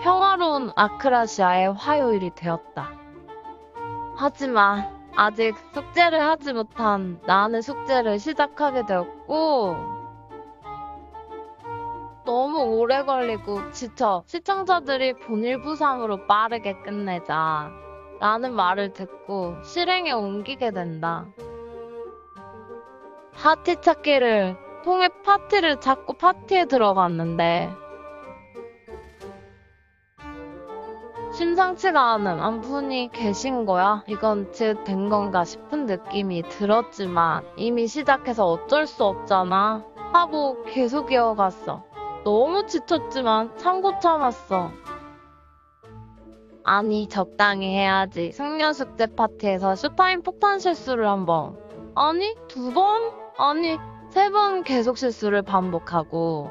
평화로운 아크라시아의 화요일이 되었다. 하지만 아직 숙제를 하지 못한 나는 숙제를 시작하게 되었고 너무 오래 걸리고 지쳐 시청자들이 본일부상으로 빠르게 끝내자 라는 말을 듣고 실행에 옮기게 된다. 파티 찾기를 통해 파티를 찾고 파티에 들어갔는데 심상치가 않은 한 분이 계신 거야. 이건 즉 된 건가 싶은 느낌이 들었지만 이미 시작해서 어쩔 수 없잖아. 하고 계속 이어갔어. 너무 지쳤지만 참고 참았어. 아니 적당히 해야지. 숙녀 숙제 파티에서 쇼타임 폭탄 실수를 한 번. 아니 두 번? 아니 세 번 계속 실수를 반복하고.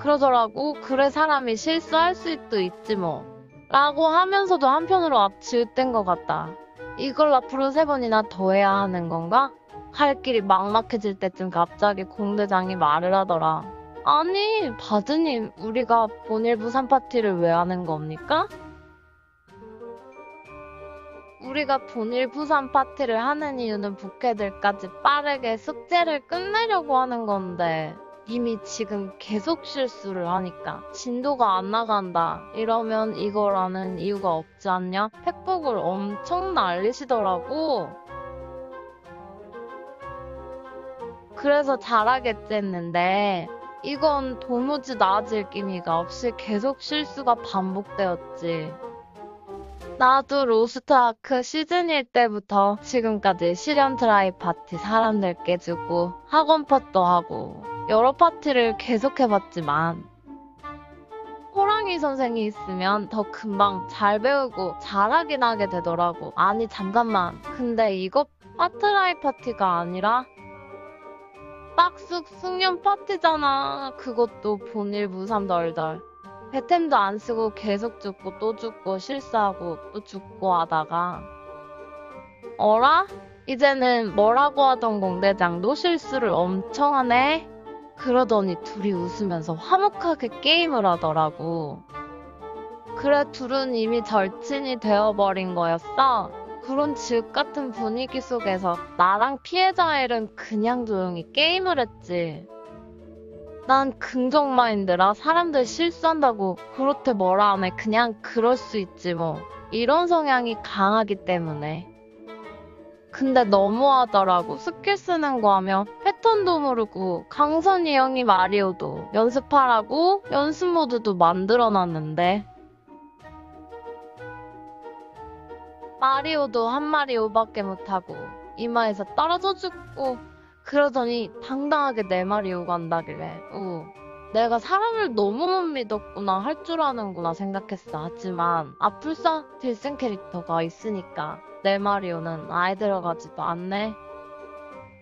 그러더라고. 그래 사람이 실수할 수도 있지 뭐. 라고 하면서도 한편으로 앞지읒된 것 같다. 이걸 앞으로 세 번이나 더 해야 하는 건가? 할 길이 막막해질 때쯤 갑자기 공대장이 말을 하더라. 아니, 바드님, 우리가 본일 부 산 파티를 왜 하는 겁니까? 우리가 본일 부산 파티를 하는 이유는 부캐들까지 빠르게 숙제를 끝내려고 하는 건데, 이미 지금 계속 실수를 하니까 진도가 안 나간다 이러면 이걸 하는 이유가 없지 않냐? 팩북을 엄청 날리시더라고. 그래서 잘하겠지 했는데 이건 도무지 나아질 기미가 없이 계속 실수가 반복되었지. 나도 로스트아크 시즌 1 때부터 지금까지 실현 드라이 파티 사람들께 주고 학원 팟도 하고 여러 파티를 계속 해봤지만 호랑이 선생이 있으면 더 금방 잘 배우고 잘하긴 하게 되더라고. 아니 잠깐만. 근데 이거 파 try 파티가 아니라 빡숙 숙련 파티잖아. 그것도 본일 부삼 덜덜. 배템도 안 쓰고 계속 죽고 또 죽고 실수하고 또 죽고 하다가 어라? 이제는 뭐라고 하던 공대장도 실수를 엄청 하네? 그러더니 둘이 웃으면서 화목하게 게임을 하더라고. 그래, 둘은 이미 절친이 되어버린 거였어. 그런 집 같은 분위기 속에서 나랑 피해자 일은 그냥 조용히 게임을 했지. 난 긍정 마인드라 사람들 실수한다고 그렇대 뭐라 하면 그냥 그럴 수 있지 뭐. 이런 성향이 강하기 때문에. 근데 너무하더라고. 스킬 쓰는 거 하면 패턴도 모르고 강선이 형이 마리오도 연습하라고 연습 모드도 만들어 놨는데. 마리오도 한 마리 오밖에 못하고 이마에서 떨어져 죽고 그러더니 당당하게 내 마리오가 한다길래. 우 내가 사람을 너무 못 믿었구나 할 줄 아는구나 생각했어 하지만 아플사 딜슨 캐릭터가 있으니까 내 마리오는 아예 들어가지도 않네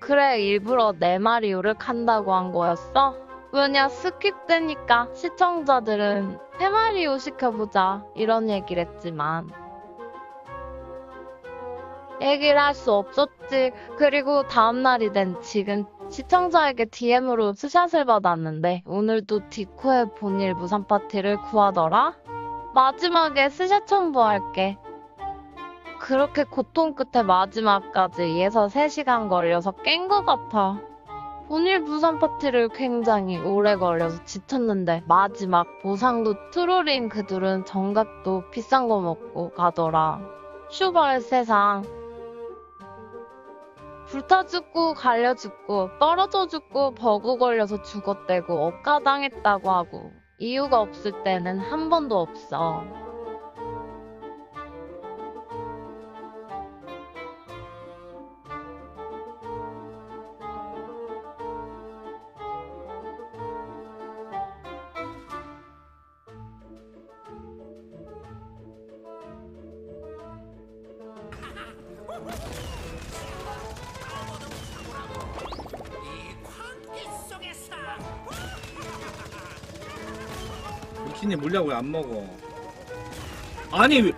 그래 일부러 내 마리오를 칸다고 한 거였어? 왜냐 skip되니까 시청자들은 새 마리오 시켜보자 이런 얘기를 했지만 얘기를 할 수 없었지. 그리고 다음날이 된 지금 시청자에게 DM으로 스샷을 받았는데 오늘도 디코에 본일 무산 파티를 구하더라? 마지막에 스샷 첨부할게. 그렇게 고통 끝에 마지막까지 2에서 3시간 걸려서 깬 것 같아. 본일 부산 파티를 굉장히 오래 걸려서 지쳤는데 마지막 보상도 트롤인 그들은 정각도 비싼 거 먹고 가더라. 슈벌 세상. 불타 죽고 갈려 죽고 떨어져 죽고 버그 걸려서 죽었대고 억가당했다고 하고 이유가 없을 때는 한 번도 없어. 미친이 물약 왜 안 먹어? 아니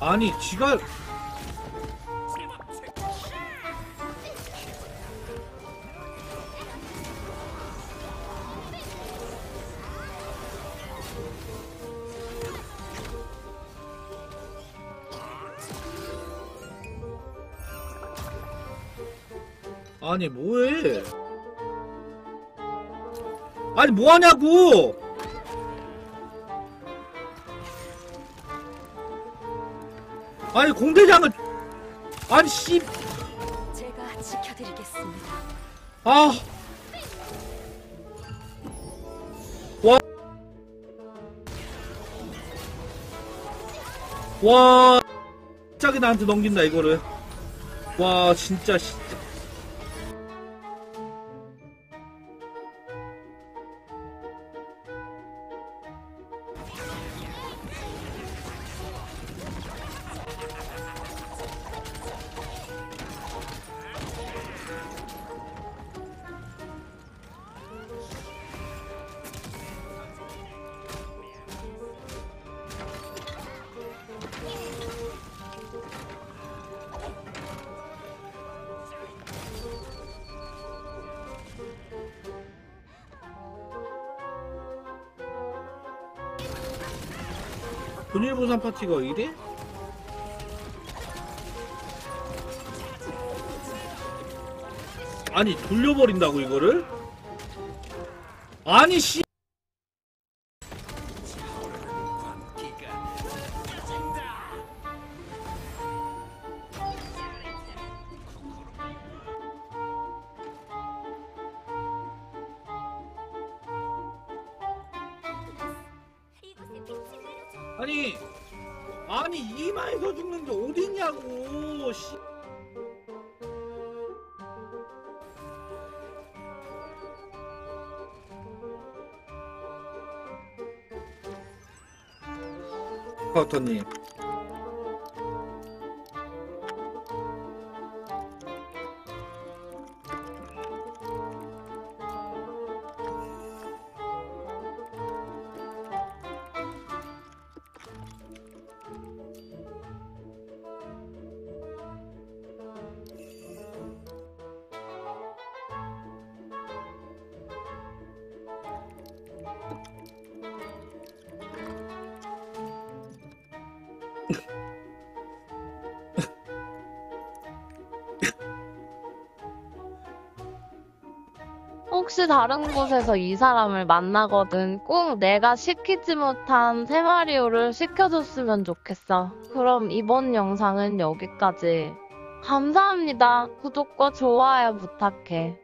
아니 지가 아니 뭐해? 아니 뭐하냐고 아니 공대장을 아니 씨 제가 지켜드리겠습니다. 아. 와. 와. 짝이 나한테 넘긴다, 이거를. 와, 진짜, 씨. 분일부산 파티가 이래? 아니 돌려버린다고 이거를? 아니 씨 아니 아니 이마에서 죽는 게 어딨냐고 씨. 커터님 혹시 다른 곳에서 이 사람을 만나거든 꼭 내가 시키지 못한 세마리오를 시켜줬으면 좋겠어. 그럼 이번 영상은 여기까지. 감사합니다. 구독과 좋아요 부탁해.